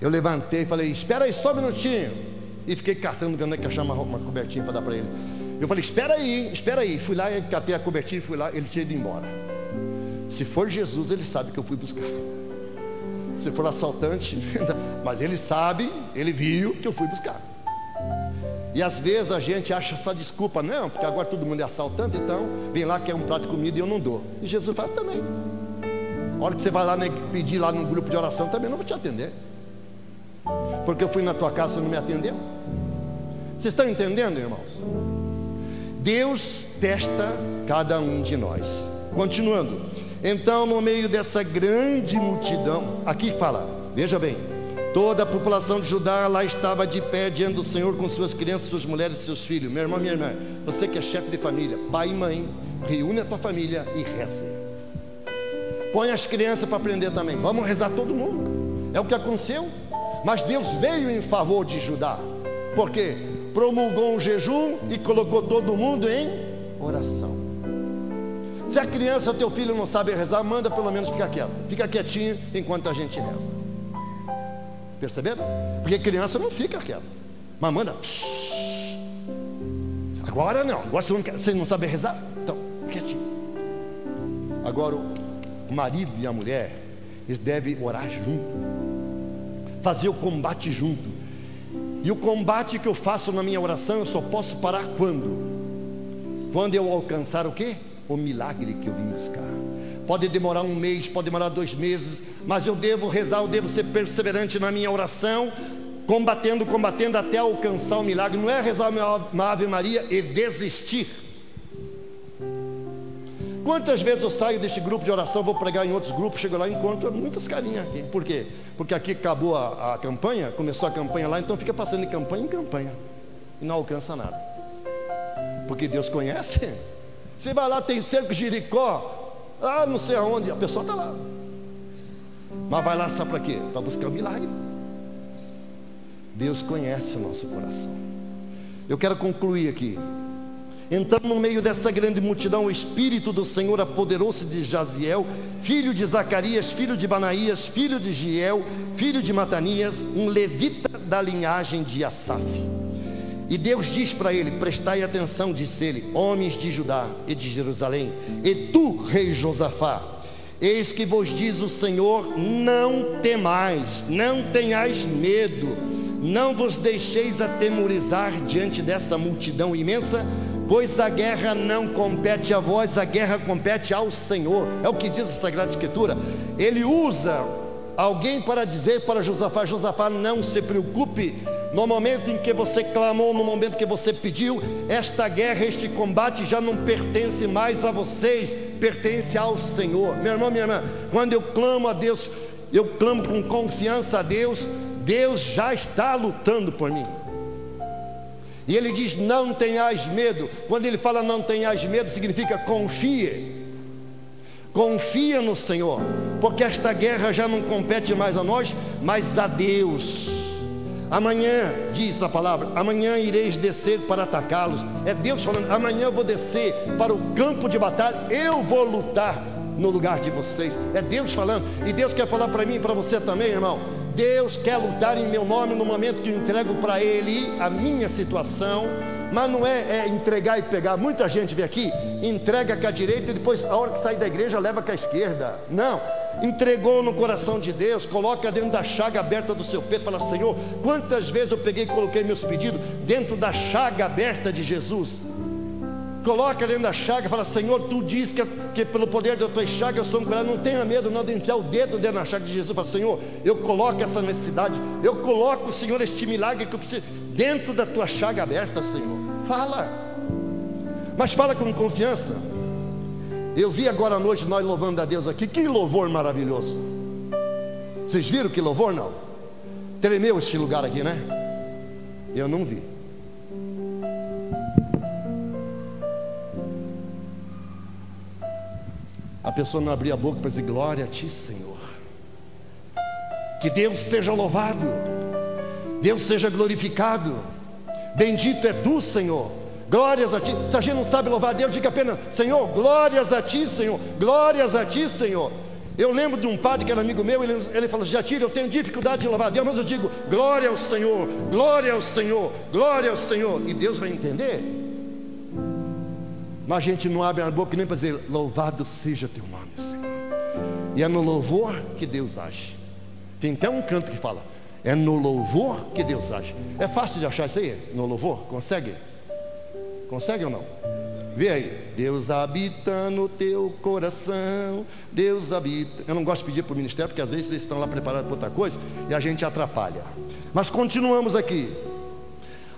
Eu levantei e falei: Espera aí só um minutinho. E fiquei catando, vendo que achar uma, uma cobertinha para dar para ele. Eu falei: Espera aí, espera aí. Fui lá, catei a cobertinha fui lá. Ele tinha ido embora. Se for Jesus, ele sabe que eu fui buscar. Se for assaltante, (laughs) mas ele sabe, ele viu que eu fui buscar. E às vezes a gente acha essa desculpa, não, porque agora todo mundo é assaltante, então vem lá quer um prato de comida e eu não dou. E Jesus fala também. A hora que você vai lá né, pedir lá no grupo de oração, também não vou te atender. Porque eu fui na tua casa e não me atendeu. Vocês estão entendendo, irmãos? Deus testa cada um de nós. Continuando. Então, no meio dessa grande multidão, aqui fala, veja bem, toda a população de Judá lá estava de pé diante do Senhor com suas crianças, suas mulheres e seus filhos. Meu irmão, minha irmã, você que é chefe de família, pai e mãe, reúne a tua família e reze. Põe as crianças para aprender também. Vamos rezar todo mundo. É o que aconteceu. Mas Deus veio em favor de Judá. Por quê? Promulgou um jejum e colocou todo mundo em oração. Se a criança, teu filho não sabe rezar, manda pelo menos ficar quieto. Fica quietinho enquanto a gente reza. Perceberam? Porque criança não fica quieta. Mas manda. Agora não. Agora você não, quer, você não sabe rezar? Então, quietinho. Agora, o marido e a mulher, eles devem orar junto. Fazer o combate junto. E o combate que eu faço na minha oração, eu só posso parar quando? Quando eu alcançar o quê? O milagre que eu vim buscar. Pode demorar um mês, pode demorar dois meses, mas eu devo rezar, eu devo ser perseverante na minha oração, combatendo, combatendo até alcançar o milagre. Não é rezar uma Ave Maria e desistir. Quantas vezes eu saio deste grupo de oração, vou pregar em outros grupos, chego lá e encontro muitas carinhas aqui. Por quê? Porque aqui acabou a, a campanha, começou a campanha lá, então fica passando de campanha em campanha e não alcança nada. Porque Deus conhece. Você vai lá, tem cerco Jericó, ah, não sei aonde, a pessoa está lá. Mas vai lá, sabe para quê? Para buscar o milagre. Deus conhece o nosso coração. Eu quero concluir aqui. Então, no meio dessa grande multidão, o Espírito do Senhor apoderou-se de Jaziel, filho de Zacarias, filho de Banaías, filho de Giel, filho de Matanias, um levita da linhagem de Asaf. E Deus diz para ele: Prestai atenção, disse ele, homens de Judá e de Jerusalém, e tu, rei Josafá, eis que vos diz o Senhor: Não temais, não tenhais medo, não vos deixeis atemorizar diante dessa multidão imensa pois a guerra não compete a vós, a guerra compete ao Senhor. É o que diz a Sagrada Escritura. Ele usa alguém para dizer para Josafá: Josafá, não se preocupe. No momento em que você clamou, no momento que você pediu, esta guerra, este combate já não pertence mais a vocês, pertence ao Senhor. Meu irmão, minha irmã, quando eu clamo a Deus, eu clamo com confiança a Deus, Deus já está lutando por mim. E ele diz: Não tenhais medo. Quando ele fala não tenhais medo, significa confie. Confia no Senhor, porque esta guerra já não compete mais a nós, mas a Deus. Amanhã, diz a palavra, amanhã ireis descer para atacá-los. É Deus falando: amanhã eu vou descer para o campo de batalha, eu vou lutar no lugar de vocês. É Deus falando, e Deus quer falar para mim e para você também, irmão. Deus quer lutar em meu nome no momento que eu entrego para Ele a minha situação. Mas não é, é, entregar e pegar. Muita gente vem aqui, entrega com a direita e depois, a hora que sair da igreja, leva com a esquerda. Não. Entregou no coração de Deus, coloca dentro da chaga aberta do seu peito, fala: Senhor, quantas vezes eu peguei e coloquei meus pedidos dentro da chaga aberta de Jesus? Coloca dentro da chaga, fala, Senhor, tu diz que, que pelo poder da tua chaga eu sou um curado, não tenha medo não de enfiar o dedo dentro da chaga de Jesus, fala, Senhor, eu coloco essa necessidade, eu coloco, Senhor, este milagre que eu preciso, dentro da tua chaga aberta, Senhor, fala, mas fala com confiança, eu vi agora à noite nós louvando a Deus aqui, que louvor maravilhoso, vocês viram que louvor não? Tremeu este lugar aqui, né? Eu não vi. A pessoa não abria a boca para dizer glória a ti, Senhor. Que Deus seja louvado, Deus seja glorificado. Bendito é tu, Senhor. Glórias a ti. Se a gente não sabe louvar a Deus, diga apenas: Senhor, glórias a ti, Senhor. Glórias a ti, Senhor. Eu lembro de um padre que era amigo meu, ele, ele falou: Jatira, eu tenho dificuldade de louvar a Deus, mas eu digo: glória ao Senhor, glória ao Senhor, glória ao Senhor. E Deus vai entender. Mas a gente não abre a boca nem para dizer: Louvado seja teu nome, Senhor. E é no louvor que Deus age. Tem até um canto que fala: É no louvor que Deus age. É fácil de achar isso aí? No louvor? Consegue? Consegue ou não? Vê aí. Deus habita no teu coração. Deus habita. Eu não gosto de pedir para o ministério, porque às vezes eles estão lá preparados para outra coisa e a gente atrapalha. Mas continuamos aqui.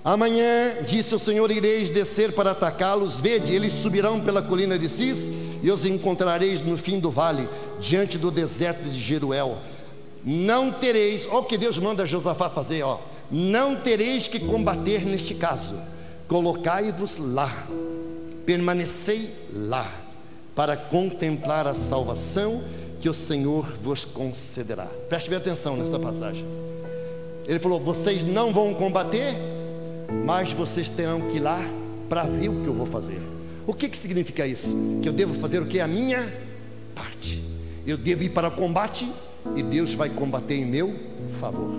Amanhã, disse o Senhor, ireis descer para atacá-los. Vede, eles subirão pela colina de Cis e os encontrareis no fim do vale, diante do deserto de Jeruel. Não tereis, ó o que Deus manda Josafá fazer, ó. Não tereis que combater neste caso. Colocai-vos lá, permanecei lá, para contemplar a salvação que o Senhor vos concederá. Preste bem atenção nessa passagem. Ele falou: vocês não vão combater, mas vocês terão que ir lá para ver o que eu vou fazer. O que, que significa isso? Que eu devo fazer o que? A minha parte. Eu devo ir para o combate e Deus vai combater em meu favor.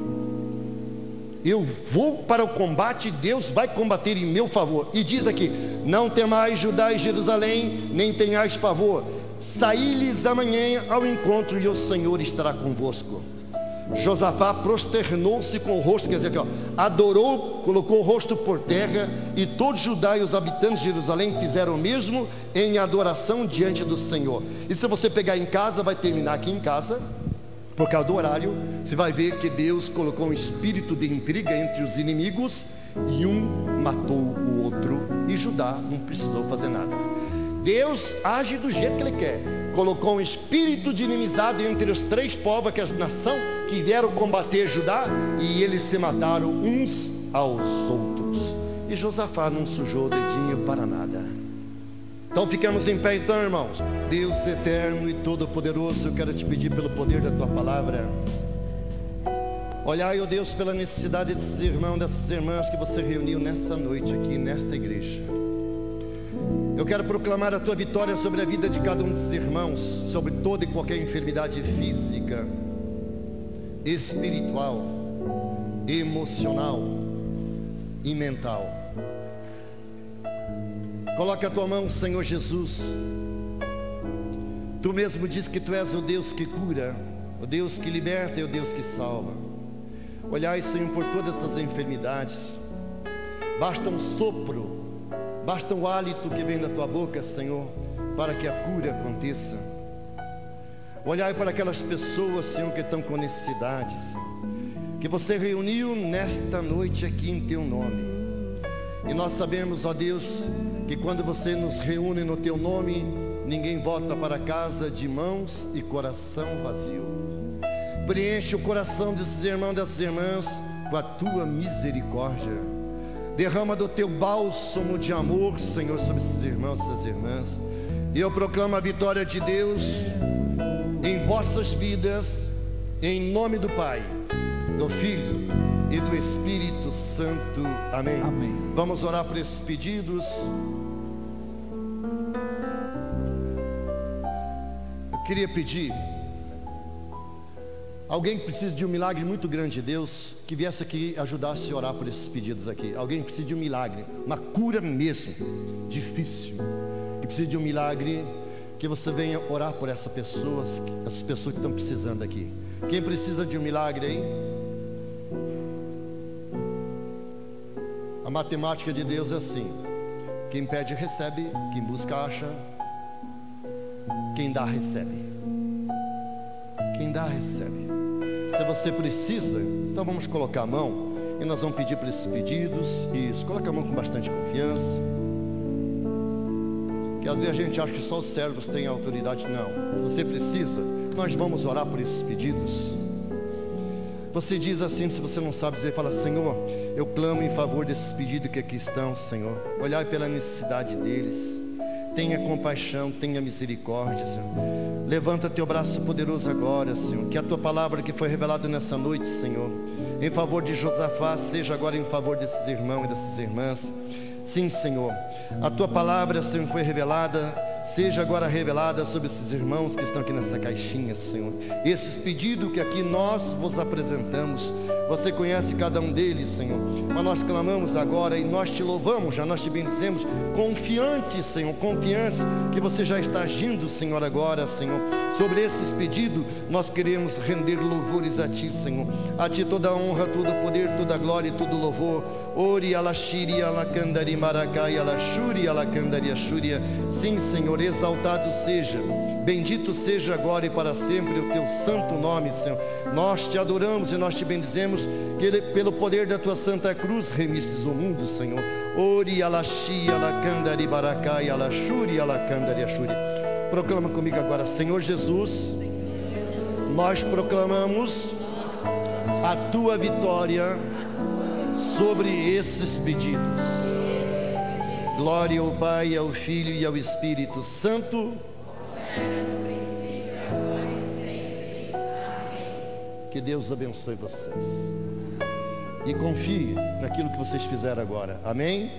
Eu vou para o combate Deus vai combater em meu favor. E diz aqui: Não temais Judá e Jerusalém, nem tenhais pavor. Saí-lhes amanhã ao encontro e o Senhor estará convosco. Josafá prosternou-se com o rosto, quer dizer aqui, ó, adorou, colocou o rosto por terra, e todos Judá e os habitantes de Jerusalém fizeram o mesmo em adoração diante do Senhor. E se você pegar em casa, vai terminar aqui em casa, por causa do horário, você vai ver que Deus colocou um espírito de intriga entre os inimigos, e um matou o outro, e Judá não precisou fazer nada. Deus age do jeito que Ele quer. Colocou um espírito de inimizade entre os três povos, que é a nação que vieram combater Judá, e eles se mataram uns aos outros. E Josafá não sujou o dedinho para nada. Então ficamos em pé então, irmãos. Deus eterno e todo-poderoso, eu quero te pedir pelo poder da tua palavra. Olhai, ó Deus, pela necessidade desses irmãos, dessas irmãs que você reuniu nessa noite aqui, nesta igreja. Eu quero proclamar a tua vitória sobre a vida de cada um desses irmãos, sobre toda e qualquer enfermidade física, espiritual, emocional e mental. Coloque a tua mão, Senhor Jesus. Tu mesmo diz que tu és o Deus que cura, o Deus que liberta e o Deus que salva. Olhai, Senhor, por todas essas enfermidades. Basta um sopro Basta o hálito que vem da tua boca, Senhor, para que a cura aconteça. Olhai para aquelas pessoas, Senhor, que estão com necessidades, que você reuniu nesta noite aqui em teu nome. E nós sabemos, ó Deus, que quando você nos reúne no teu nome, ninguém volta para casa de mãos e coração vazio. Preenche o coração desses irmãos e dessas irmãs com a tua misericórdia. Derrama do teu bálsamo de amor, Senhor, sobre esses irmãos essas irmãs. E eu proclamo a vitória de Deus em vossas vidas, em nome do Pai, do Filho e do Espírito Santo. Amém. Amém. Vamos orar por esses pedidos. Eu queria pedir Alguém que precisa de um milagre muito grande de Deus, que viesse aqui ajudasse a orar por esses pedidos aqui. Alguém que precisa de um milagre, uma cura mesmo, difícil, que precisa de um milagre, que você venha orar por essas pessoas, essas pessoas que estão precisando aqui. Quem precisa de um milagre aí? A matemática de Deus é assim: quem pede recebe, quem busca acha, quem dá recebe. Quem dá recebe. Se você precisa, então vamos colocar a mão e nós vamos pedir para esses pedidos. Isso, coloca a mão com bastante confiança. Que às vezes a gente acha que só os servos têm autoridade. Não. Se você precisa, nós vamos orar por esses pedidos. Você diz assim, se você não sabe dizer, fala, Senhor, eu clamo em favor desses pedidos que aqui estão, Senhor. Olhar pela necessidade deles. Tenha compaixão, tenha misericórdia, Senhor. Levanta teu braço poderoso agora, Senhor. Que a tua palavra que foi revelada nessa noite, Senhor, em favor de Josafá, seja agora em favor desses irmãos e dessas irmãs. Sim, Senhor. A tua palavra, Senhor, foi revelada seja agora revelada sobre esses irmãos que estão aqui nessa caixinha, Senhor. Esses pedidos que aqui nós vos apresentamos, você conhece cada um deles, Senhor. Mas nós clamamos agora e nós te louvamos, já nós te bendizemos, confiantes, Senhor, confiantes que você já está agindo, Senhor, agora, Senhor. Sobre esses pedidos, nós queremos render louvores a Ti, Senhor. A Ti toda a honra, todo o poder, toda a glória e todo o louvor. Ori alashiri alakandari maracai alashuri alakandari ashuria. Sim, Senhor, exaltado seja, bendito seja agora e para sempre o Teu santo nome, Senhor. Nós te adoramos e nós te bendizemos, que ele, pelo poder da Tua santa cruz remistes o mundo, Senhor. Ori alashi alakandari baracai alashuri alakandari ashuria. Proclama comigo agora, Senhor Jesus, nós proclamamos a tua vitória sobre esses pedidos. Glória ao Pai, ao Filho e ao Espírito Santo. Que Deus abençoe vocês. E confie naquilo que vocês fizeram agora. Amém?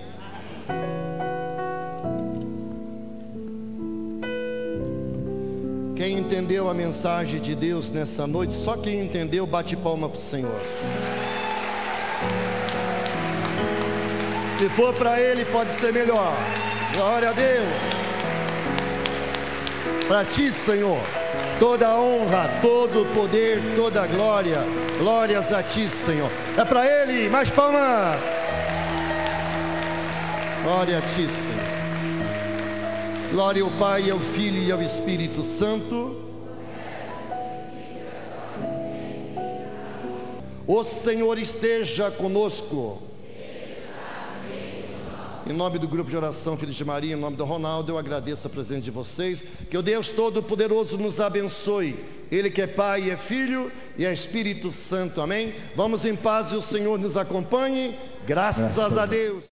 Quem entendeu a mensagem de Deus nessa noite, só quem entendeu, bate palma para o Senhor. Se for para Ele, pode ser melhor. Glória a Deus. Para Ti, Senhor, toda honra, todo poder, toda glória. Glórias a Ti, Senhor. É para Ele, mais palmas. Glória a Ti, Senhor. Glória ao Pai, ao Filho e ao Espírito Santo. O Senhor esteja conosco. Em nome do grupo de oração Filhos de Maria, em nome do Ronaldo, eu agradeço a presença de vocês. Que o Deus Todo-Poderoso nos abençoe. Ele que é Pai, é Filho e é Espírito Santo. Amém? Vamos em paz e o Senhor nos acompanhe. Graças, Graças a Deus.